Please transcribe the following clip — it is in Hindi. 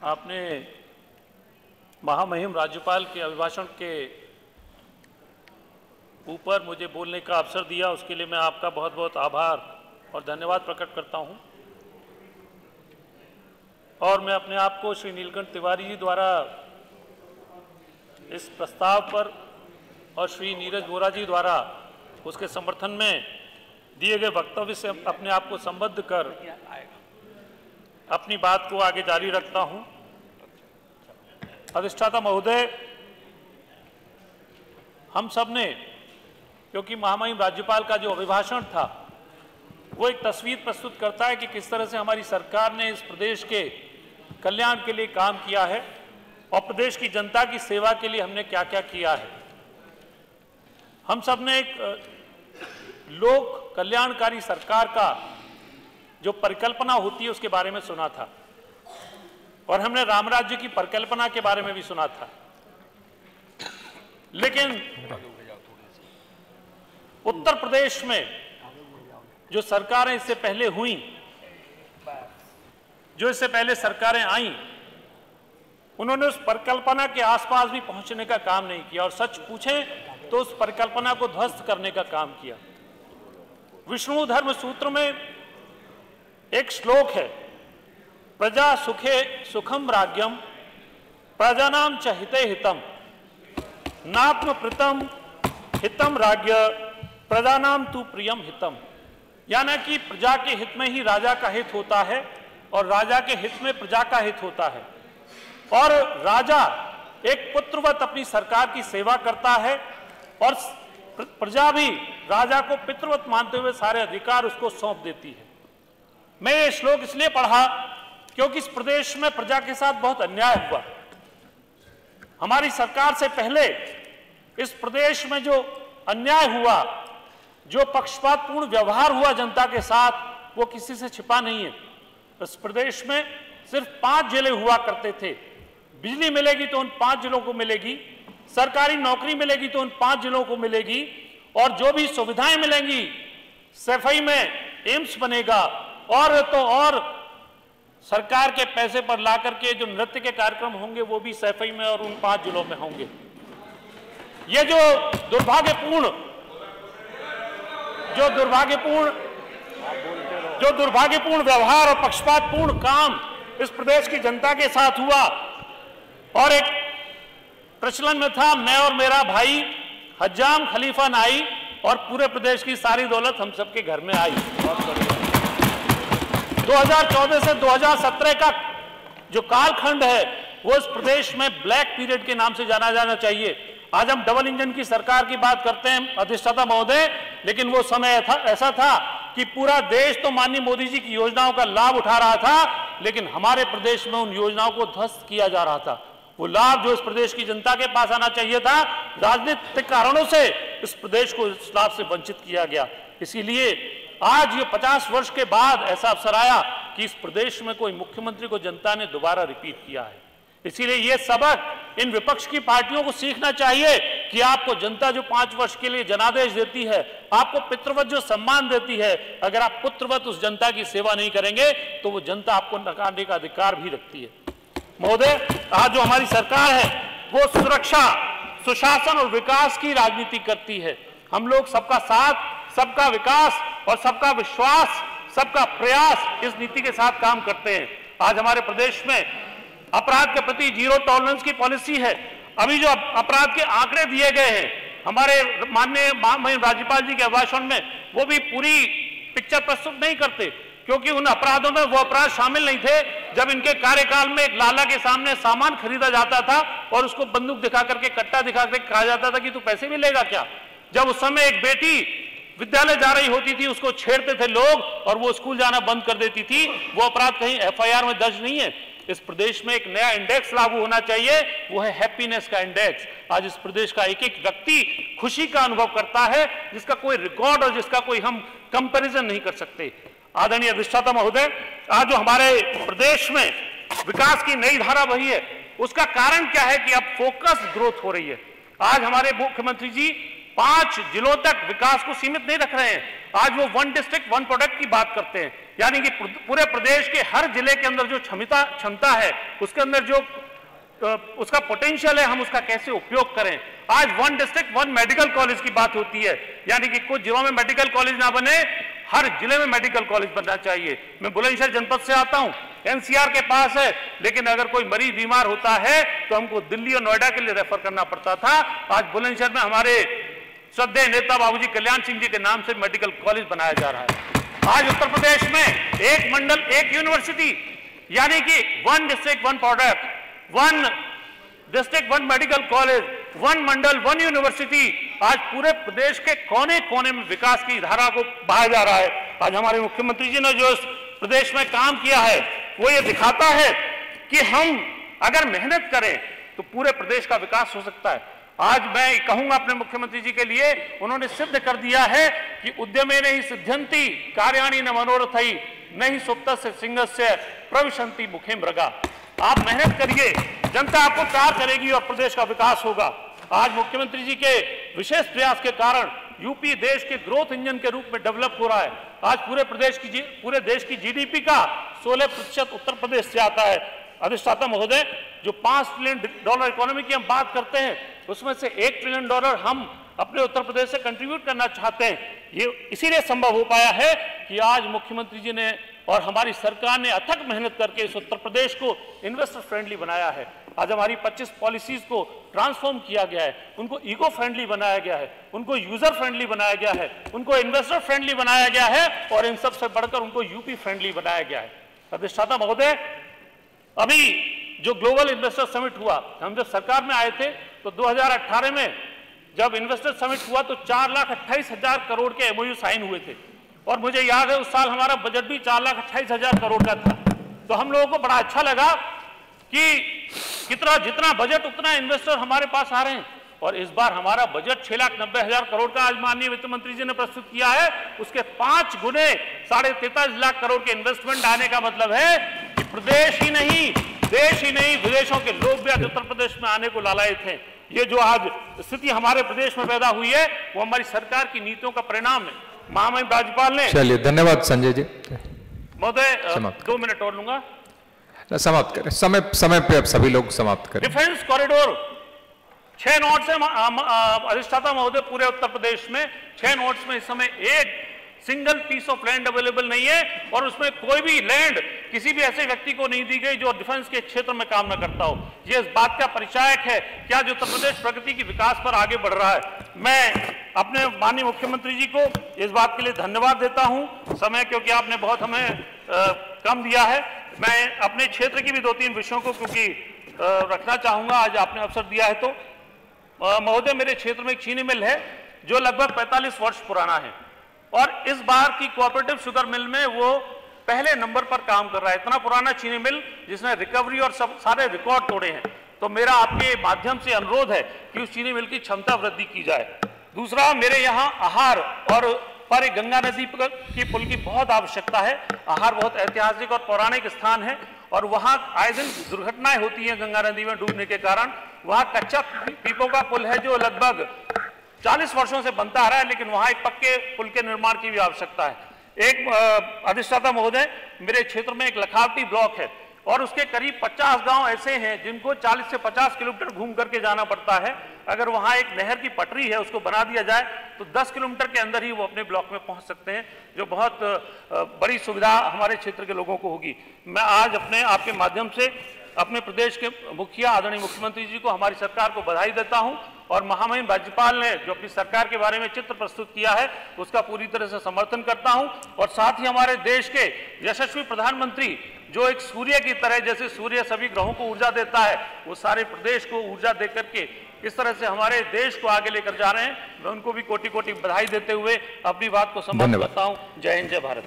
आपने महामहिम राज्यपाल के अभिभाषण के ऊपर मुझे बोलने का अवसर दिया, उसके लिए मैं आपका बहुत बहुत आभार और धन्यवाद प्रकट करता हूँ। और मैं अपने आप को श्री नीलकंठ तिवारी जी द्वारा इस प्रस्ताव पर और श्री नीरज बोरा जी द्वारा उसके समर्थन में दिए गए वक्तव्य से अपने आप को संबद्ध कर अपनी बात को आगे जारी रखता हूँ। अधिष्ठाता महोदय, हम सबने क्योंकि महामहिम राज्यपाल का जो अभिभाषण था, वो एक तस्वीर प्रस्तुत करता है कि किस तरह से हमारी सरकार ने इस प्रदेश के कल्याण के लिए काम किया है और प्रदेश की जनता की सेवा के लिए हमने क्या क्या किया है। हम सबने एक, लोक कल्याणकारी सरकार का जो परिकल्पना होती है उसके बारे में सुना था। और हमने राम राज्य की परिकल्पना के बारे में भी सुना था। लेकिन उत्तर प्रदेश में जो सरकारें इससे पहले हुई, जो इससे पहले सरकारें आई, उन्होंने उस परिकल्पना के आसपास भी पहुँचने का काम नहीं किया। और सच पूछें तो उस परिकल्पना को ध्वस्त करने का काम किया। विष्णु धर्म सूत्र में एक श्लोक है। प्रजा सुखे सुखम राज्यम प्रजानाम च हिते हितम। नात्म प्रतम हितम राज्य प्रजानाम तु प्रियम हितम। यानी कि प्रजा के हित में ही राजा का हित होता है और राजा के हित में प्रजा का हित होता है। और राजा एक पुत्रवत अपनी सरकार की सेवा करता है और प्रजा भी राजा को पितृवत मानते हुए सारे अधिकार उसको सौंप देती है। मैं ये श्लोक इसलिए पढ़ा क्योंकि इस प्रदेश में प्रजा के साथ बहुत अन्याय हुआ। हमारी सरकार से पहले इस प्रदेश में जो अन्याय हुआ, जो पक्षपातपूर्ण व्यवहार हुआ जनता के साथ, वो किसी से छिपा नहीं है। इस प्रदेश में सिर्फ़ पाँच ज़िले हुआ करते थे। बिजली मिलेगी तो उन पाँच जिलों को मिलेगी, सरकारी नौकरी मिलेगी तो उन पाँच जिलों को मिलेगी, और जो भी सुविधाएँ मिलेंगी, सफ़ाई में एम्स बनेगा और तो और सरकार के पैसे पर ला करके जो नृत्य के कार्यक्रम होंगे, वो भी सैफई में और उन पाँच जिलों में होंगे। ये जो दुर्भाग्यपूर्ण जो दुर्भाग्यपूर्ण जो दुर्भाग्यपूर्ण व्यवहार और पक्षपातपूर्ण काम इस प्रदेश की जनता के साथ हुआ, और एक प्रचलन में था, मैं और मेरा भाई हजाम खलीफा नाई और पूरे प्रदेश की सारी दौलत हम सबके घर में आई। 2014 से 2017 का जो कालखंड है, वो इस प्रदेश में ब्लैक पीरियड के नाम से जाना जाना चाहिए। आज हम डबल इंजन की सरकार की बात करते हैं, अधिष्ठाता महोदय, लेकिन वो समय था ऐसा था कि पूरा देश तो माननीय मोदी जी की योजनाओं का लाभ उठा रहा था, लेकिन हमारे प्रदेश में उन योजनाओं को ध्वस्त किया जा रहा था। वो लाभ जो इस प्रदेश की जनता के पास आना चाहिए था, राजनीतिक कारणों से इस प्रदेश को इस लाभ से वंचित किया गया। इसीलिए आज ये 50 वर्ष के बाद ऐसा अवसर आया कि इस प्रदेश में कोई मुख्यमंत्री को जनता ने दोबारा रिपीट किया है। इसीलिए ये सबक इन विपक्ष की पार्टियों को सीखना चाहिए कि आपको जनता जो पाँच वर्ष के लिए जनादेश देती है, आपको पितृवत जो सम्मान देती है, अगर आप पुत्रवत उस जनता की सेवा नहीं करेंगे तो वो जनता आपको नकारने का अधिकार भी रखती है। महोदय, आज जो हमारी सरकार है, वो सुरक्षा, सुशासन और विकास की राजनीति करती है। हम लोग सबका साथ, सबका विकास और सबका विश्वास, सबका प्रयास इस नीति के साथ काम करते हैं। आज हमारे प्रदेश में अपराध के प्रति ज़ीरो टॉलरेंस की पॉलिसी है। अभी जो अपराध के आंकड़े दिए गए हैं, हमारे माननीय राज्यपाल जी के अभिभाषण में, वो भी पूरी पिक्चर प्रस्तुत नहीं करते, क्योंकि उन अपराधों में वो अपराध शामिल नहीं थे। जब इनके कार्यकाल में एक लाला के सामने सामान खरीदा जाता था और उसको बंदूक दिखा करके, कट्टा दिखा करके कहा जाता था कि तू पैसे भी लेगा क्या? जब उस समय एक बेटी विद्यालय जा रही होती थी, उसको छेड़ते थे लोग और वो स्कूल जाना बंद कर देती थी। वो अपराध कहीं एफआईआर में दर्ज नहीं है। इस प्रदेश में एक नया इंडेक्स लागू होना चाहिए, वो है हैप्पीनेस का इंडेक्स आज इस प्रदेश का एक एक व्यक्ति खुशी का अनुभव करता है, जिसका कोई रिकॉर्ड और जिसका कोई हम कंपैरिजन नहीं कर सकते। आदरणीय अधिष्ठाता महोदय, आज जो हमारे प्रदेश में विकास की नई धारा बही है, उसका कारण क्या है कि अब फोकस ग्रोथ हो रही है? आज हमारे मुख्यमंत्री जी पाँच जिलों तक विकास को सीमित नहीं रख रहे हैं। आज वो वन डिस्ट्रिक्ट, वन प्रोडक्ट की बात करते हैं। यानी कि पूरे प्रदेश के हर ज़िले के अंदर जो क्षमता क्षमता है, उसके अंदर जो उसका पोटेंशियल है, हम उसका कैसे उपयोग करें? आज one district, one medical college की बात होती है। यानी कि कुछ जिलों में मेडिकल कॉलेज ना बने, हर ज़िले में मेडिकल कॉलेज बनना चाहिए। मैं बुलंदशहर जनपद से आता हूँ। एनसीआर के पास है, लेकिन अगर कोई मरीज़ बीमार होता है तो हमको दिल्ली और नोएडा के लिए रेफर करना पड़ता था। आज बुलंदशहर में हमारे श्रद्धेय नेता बाबूजी कल्याण सिंह जी के नाम से मेडिकल कॉलेज बनाया जा रहा है। आज उत्तर प्रदेश में एक मंडल, एक यूनिवर्सिटी, यानी कि one district, one product one district, one medical college, one मंडल, वन यूनिवर्सिटी, आज पूरे प्रदेश के कोने कोने में विकास की धारा को बहाया जा रहा है। आज हमारे मुख्यमंत्री जी ने जो प्रदेश में काम किया है, वो ये दिखाता है कि हम अगर मेहनत करें तो पूरे प्रदेश का विकास हो सकता है। आज मैं कहूँगा अपने मुख्यमंत्री जी के लिए, उन्होंने सिद्ध कर दिया है कि उद्यमे नहीं सिद्धंती कार्याणी न मनोरथ नहीं सुप्त से सिंह से प्रविशंति मुखे मृगा आप मेहनत करिए, जनता आपको प्यार करेगी और प्रदेश का विकास होगा। आज मुख्यमंत्री जी के विशेष प्रयास के कारण यूपी देश के ग्रोथ इंजन के रूप में डेवलप हो रहा है। आज पूरे प्रदेश की पूरे देश की जीडीपी का 16 प्रतिशत उत्तर प्रदेश से आता है। अधिष्ठाता महोदय, जो पाँच ट्रिलियन डॉलर इकोनॉमी की हम बात करते हैं, उसमें से एक ट्रिलियन डॉलर हम अपने उत्तर प्रदेश से कंट्रीब्यूट करना चाहते हैं। ये इसीलिए संभव हो पाया है कि आज मुख्यमंत्री जी ने और हमारी सरकार ने अथक मेहनत करके इस उत्तर प्रदेश को इन्वेस्टर फ्रेंडली बनाया है। आज हमारी 25 पॉलिसीज़ को ट्रांसफॉर्म किया गया है। उनको इको फ्रेंडली बनाया गया है, उनको यूज़र फ्रेंडली बनाया गया है, उनको इन्वेस्टर फ्रेंडली बनाया गया है और इन सबसे बढ़कर उनको यूपी फ्रेंडली बनाया गया है। अधिष्ठाता महोदय अभी जो ग्लोबल इन्वेस्टर समिट हुआ, हम जब सरकार में आए थे तो 2018 में जब इन्वेस्टर समिट हुआ तो चार लाख अट्ठाईस हज़ार करोड़ के एमओयू साइन हुए थे। और मुझे याद है, उस साल हमारा बजट भी चार लाख अट्ठाईस हज़ार करोड़ का था। तो हम लोगों को बड़ा अच्छा लगा कि कितना, जितना बजट, उतना इन्वेस्टर हमारे पास आ रहे हैं। और इस बार हमारा बजट छह लाख नब्बे हज़ार करोड़ का आज माननीय वित्त मंत्री जी ने प्रस्तुत किया है। उसके पाँच गुने साढ़े तैतालीस लाख करोड़ के इन्वेस्टमेंट आने का मतलब है प्रदेश ही नहीं देश ही नहीं विदेशों के लोग भी आज उत्तर प्रदेश में आने को लालायत हैं। ये जो आज स्थिति हमारे प्रदेश में पैदा हुई है वो हमारी सरकार की नीतियों का परिणाम है। महामहिम राज्यपाल ने चलिए धन्यवाद संजय जी। महोदय दो मिनट और लूँगा। समाप्त करें। समय समय पे अब सभी लोग समाप्त करें। डिफेंस कॉरिडोर छह नोट से अधिष्ठाता महोदय पूरे उत्तर प्रदेश में छह नोट्स में इस समय एक single piece of land available नहीं है और उसमें कोई भी लैंड किसी भी ऐसे व्यक्ति को नहीं दी गई जो डिफेंस के क्षेत्र में काम न करता हो। ये इस बात का परिचायक है क्या जो उत्तर प्रदेश प्रगति की विकास पर आगे बढ़ रहा है। मैं अपने माननीय मुख्यमंत्री जी को इस बात के लिए धन्यवाद देता हूँ। समय क्योंकि आपने बहुत हमें आ, कम दिया है। मैं अपने क्षेत्र की भी दो तीन विषयों को क्योंकि रखना चाहूँगा। आज आपने अवसर दिया है तो महोदय मेरे क्षेत्र में एक चीनी मिल है जो लगभग 45 वर्ष पुराना है। इस बार की कोऑपरेटिव शुगर मिल में वो पहले नंबर पर काम कर रहा है। इतना पुराना चीनी मिल जिसने रिकवरी और सब सारे रिकॉर्ड तोड़े हैं। तो मेरा आपके माध्यम से अनुरोध है कि उस चीनी मिल की क्षमता वृद्धि की जाए। दूसरा, मेरे यहाँ आहार और पर गंगा नदी की पुल की बहुत आवश्यकता है। आहार बहुत ऐतिहासिक और पौराणिक स्थान है और वहाँ आए दिन दुर्घटनाएँ होती हैं गंगा नदी में डूबने के कारण। वहाँ कच्चा पीपो का पुल है जो लगभग 40 वर्षों से बनता आ रहा है, लेकिन वहाँ एक पक्के पुल के निर्माण की भी आवश्यकता है। एक अधिष्ठाता महोदय, मेरे क्षेत्र में एक लखावटी ब्लॉक है और उसके करीब 50 गाँव ऐसे हैं जिनको 40 से 50 किलोमीटर घूम करके जाना पड़ता है। अगर वहाँ एक नहर की पटरी है, उसको बना दिया जाए तो 10 किलोमीटर के अंदर ही वो अपने ब्लॉक में पहुँच सकते हैं, जो बहुत बड़ी सुविधा हमारे क्षेत्र के लोगों को होगी। मैं आज अपने आपके माध्यम से अपने प्रदेश के मुखिया, आदरणीय मुख्यमंत्री जी को, हमारी सरकार को बधाई देता हूँ। और महामहिम राज्यपाल ने जो अपनी सरकार के बारे में चित्र प्रस्तुत किया है उसका पूरी तरह से समर्थन करता हूँ। और साथ ही हमारे देश के यशस्वी प्रधानमंत्री जो एक सूर्य की तरह जैसे सूर्य सभी ग्रहों को ऊर्जा देता है वो सारे प्रदेश को ऊर्जा दे करके इस तरह से हमारे देश को आगे लेकर जा रहे हैं। मैं उनको भी कोटि कोटि बधाई देते हुए अपनी बात को समाप्त करता हूँ। जय हिंद जय भारत।